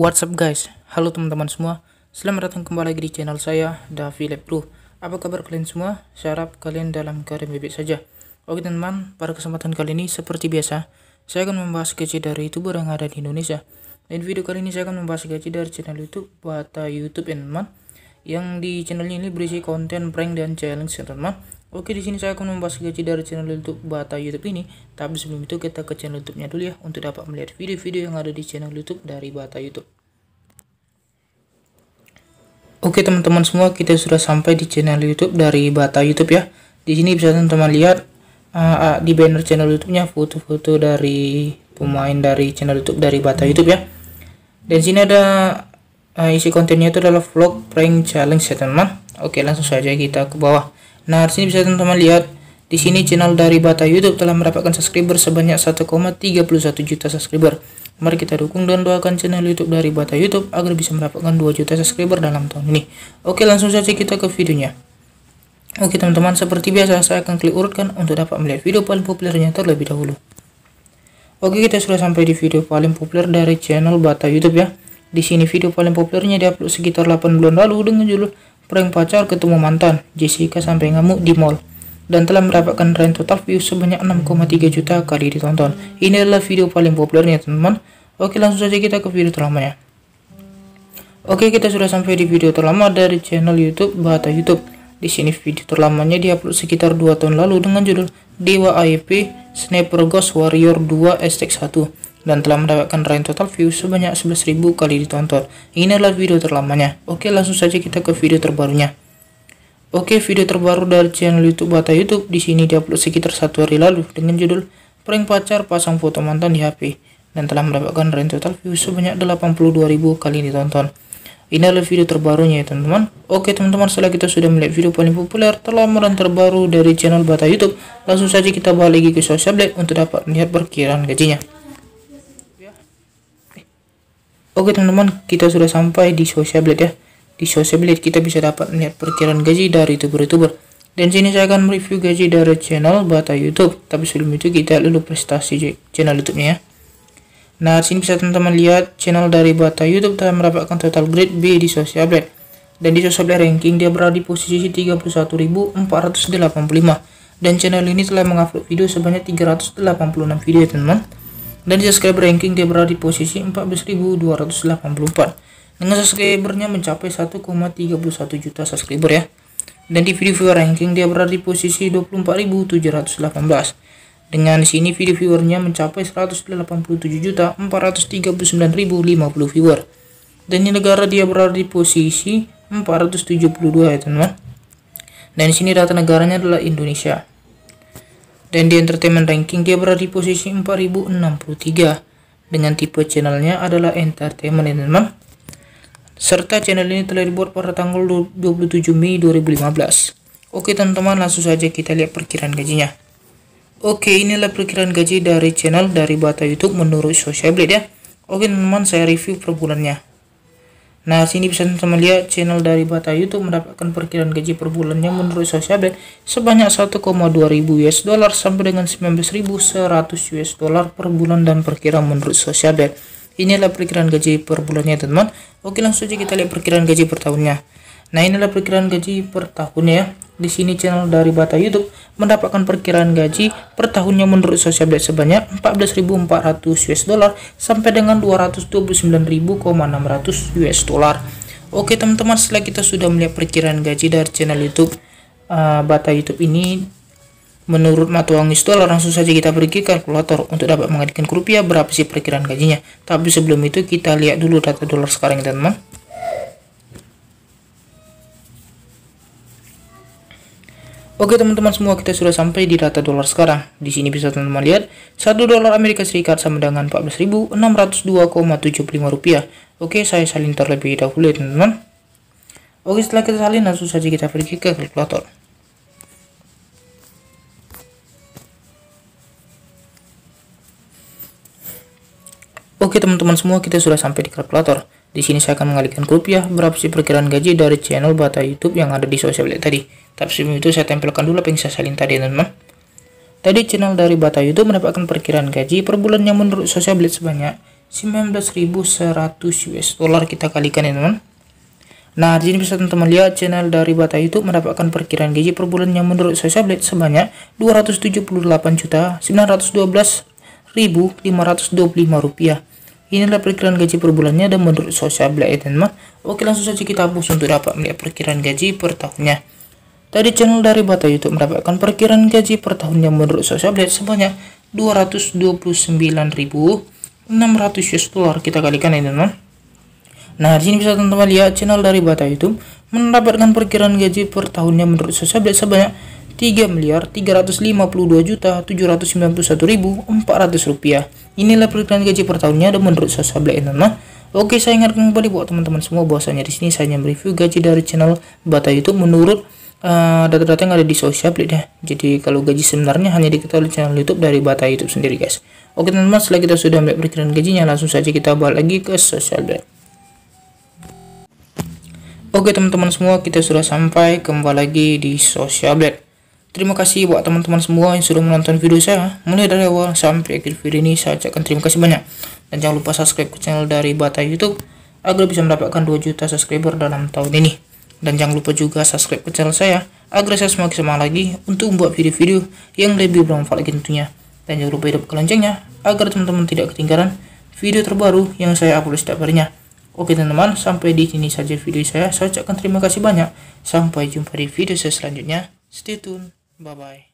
What's up guys, halo teman-teman semua. Selamat datang kembali lagi di channel saya, Davi Lab Pro Apa kabar kalian semua? Saya harap kalian dalam keadaan baik saja. Oke teman-teman, pada kesempatan kali ini seperti biasa Saya akan membahas gaji dari youtuber yang ada di Indonesia. Dan video kali ini saya akan membahas gaji dari channel youtube Bata Youtube teman-teman. Yang di channel ini berisi konten prank dan challenge teman-teman Oke di sini saya akan membahas gaji dari channel YouTube Bata YouTube ini. Tapi sebelum itu kita ke channel YouTube-nya dulu ya untuk dapat melihat video-video yang ada di channel YouTube dari Bata YouTube. Oke teman-teman semua kita sudah sampai di channel YouTube dari Bata YouTube ya. Di sini bisa teman-teman lihat uh, di banner channel YouTube-nya foto-foto dari pemain dari channel YouTube dari Bata YouTube ya. Dan sini ada uh, isi kontennya itu adalah vlog prank challenge ya teman-teman. Oke langsung saja kita ke bawah. Nah, di sini bisa teman-teman lihat di sini channel dari Bata YouTube telah mendapatkan subscriber sebanyak 1,31 juta subscriber. Mari kita dukung dan doakan channel YouTube dari Bata YouTube agar bisa mendapatkan 2 juta subscriber dalam tahun ini. Oke, langsung saja kita ke videonya. Oke teman-teman, seperti biasa saya akan klik urutkan untuk dapat melihat video paling populernya terlebih dahulu. Oke, kita sudah sampai di video paling populer dari channel Bata YouTube ya. Di sini video paling populernya diupload sekitar 8 bulan lalu dengan judul prank pacar ketemu mantan, Jessica sampai ngamuk di mall dan telah mendapatkan rent total view sebanyak 6,3 juta kali ditonton. Ini adalah video paling populernya teman-teman. Oke langsung saja kita ke video terlamanya. Oke kita sudah sampai di video terlama dari channel YouTube Bata YouTube. Di sini video terlamanya diupload sekitar 2 tahun lalu dengan judul Dewa AEP Sniper Ghost Warrior 2 STX 1 dan telah mendapatkan rank total view sebanyak 11.000 kali ditonton. Ini adalah video terlamanya. Oke, langsung saja kita ke video terbarunya. Oke, video terbaru dari channel YouTube Bata YouTube di sini diupload sekitar satu hari lalu dengan judul Prank pacar pasang foto mantan di HP dan telah mendapatkan rank total view sebanyak 82.000 kali ditonton. Ini adalah video terbarunya ya teman-teman. Oke teman-teman setelah kita sudah melihat video paling populer terlama dan terbaru dari channel Bata YouTube, langsung saja kita balik lagi ke social blade untuk dapat melihat perkiraan gajinya. Oke teman-teman, kita sudah sampai di social blade ya. Di social blade kita bisa dapat melihat perkiraan gaji dari youtuber-youtuber. Dan sini saya akan mereview gaji dari channel Bata YouTube. Tapi sebelum itu kita dulu prestasi channel YouTube-nya ya. Nah, sini bisa teman-teman lihat channel dari Bata YouTube telah mendapatkan total grade B di social blade. Dan di social blade ranking dia berada di posisi 31.485. Dan channel ini telah mengupload video sebanyak 386 video teman-teman dan di subscriber ranking dia berada di posisi 14.284 dengan subscribernya mencapai 1,31 juta subscriber ya. Dan di video viewer ranking dia berada di posisi 24.718 dengan sini video viewernya mencapai 187.439.050 viewer. Dan di negara dia berada di posisi 472 ya teman-teman. Dan di sini data negaranya adalah Indonesia dan di entertainment ranking dia berada di posisi 4063 dengan tipe channelnya adalah entertainment teman serta channel ini telah dibuat pada tanggal 27 Mei 2015 oke teman-teman langsung saja kita lihat perkiraan gajinya. Oke inilah perkiraan gaji dari channel dari Bata YouTube menurut Social Blade ya. Oke teman-teman saya review per bulannya Nah, sini bisa teman-teman lihat channel dari Bata YouTube mendapatkan perkiraan gaji per bulannya menurut Sosiabet sebanyak 1,2 ribu US dollar sampai dengan 19.100 US dollar per bulan dan perkiraan menurut Sosiabet. Inilah perkiraan gaji per bulannya, teman-teman. Oke, langsung saja kita lihat perkiraan gaji per tahunnya. Nah, inilah perkiraan gaji per tahunnya ya. Di sini channel dari Bata YouTube mendapatkan perkiraan gaji per tahunnya menurut Social Blade sebanyak 14.400 US dollar sampai dengan 229.600 US dollar. Oke teman-teman, setelah kita sudah melihat perkiraan gaji dari channel YouTube uh, Bata YouTube ini menurut mata uang US dollar langsung saja kita pergi ke kalkulator untuk dapat mengadilkan ke rupiah berapa sih perkiraan gajinya. Tapi sebelum itu kita lihat dulu data dolar sekarang teman-teman. Oke teman-teman semua kita sudah sampai di data dolar sekarang. Di sini bisa teman-teman lihat 1 dolar Amerika Serikat sama dengan 14.602,75 rupiah. Oke saya salin terlebih dahulu ya teman-teman. Oke setelah kita salin langsung saja kita pergi ke kalkulator. Oke teman-teman semua kita sudah sampai di kalkulator. Di sini saya akan mengalihkan ke rupiah berapa sih perkiraan gaji dari channel Bata YouTube yang ada di sosial tadi. Tapi sebelum itu saya tempelkan dulu apa yang saya salin tadi teman-teman. Tadi channel dari Bata YouTube mendapatkan perkiraan gaji per bulannya menurut Social Blade sebanyak 19.100 US dollar kita kalikan ya teman Nah, di sini bisa teman-teman lihat channel dari Bata YouTube mendapatkan perkiraan gaji per bulan yang menurut saya Blade sebanyak 278.912.525 rupiah. Inilah perkiraan gaji per bulannya dan menurut Social Blade teman. Oke, langsung saja kita hapus untuk dapat melihat perkiraan gaji per tahunnya. Tadi channel dari Bata YouTube mendapatkan perkiraan gaji per tahunnya menurut Social Blade sebanyak 229.600 US dollar. Kita kalikan teman. Nah, di sini bisa teman-teman lihat channel dari Bata YouTube mendapatkan perkiraan gaji per tahunnya menurut Sosablet sebanyak 3 miliar 352 juta 791 ribu 400 rupiah. Inilah perkiraan gaji per tahunnya dan menurut Sosablet teman Oke, saya ingatkan kembali buat teman-teman semua bahwasanya di sini saya hanya mereview gaji dari channel Bata YouTube menurut eh, data-data uh, yang ada di social ya. Jadi kalau gaji sebenarnya hanya diketahui channel YouTube dari Bata YouTube sendiri guys. Oke teman-teman, setelah kita sudah melihat perkiraan gajinya, langsung saja kita balik lagi ke social blade. Oke teman-teman semua kita sudah sampai kembali lagi di Social Blade Terima kasih buat teman-teman semua yang sudah menonton video saya Mulai dari awal sampai akhir video ini saya ucapkan terima kasih banyak Dan jangan lupa subscribe ke channel dari Bata Youtube Agar bisa mendapatkan 2 juta subscriber dalam tahun ini Dan jangan lupa juga subscribe ke channel saya Agar saya semakin semangat lagi untuk membuat video-video yang lebih bermanfaat lagi tentunya Dan jangan lupa hidup keloncengnya Agar teman-teman tidak ketinggalan video terbaru yang saya upload setiap harinya Oke teman-teman, sampai di sini saja video saya. Saya ucapkan terima kasih banyak. Sampai jumpa di video saya selanjutnya. Stay tune. Bye bye.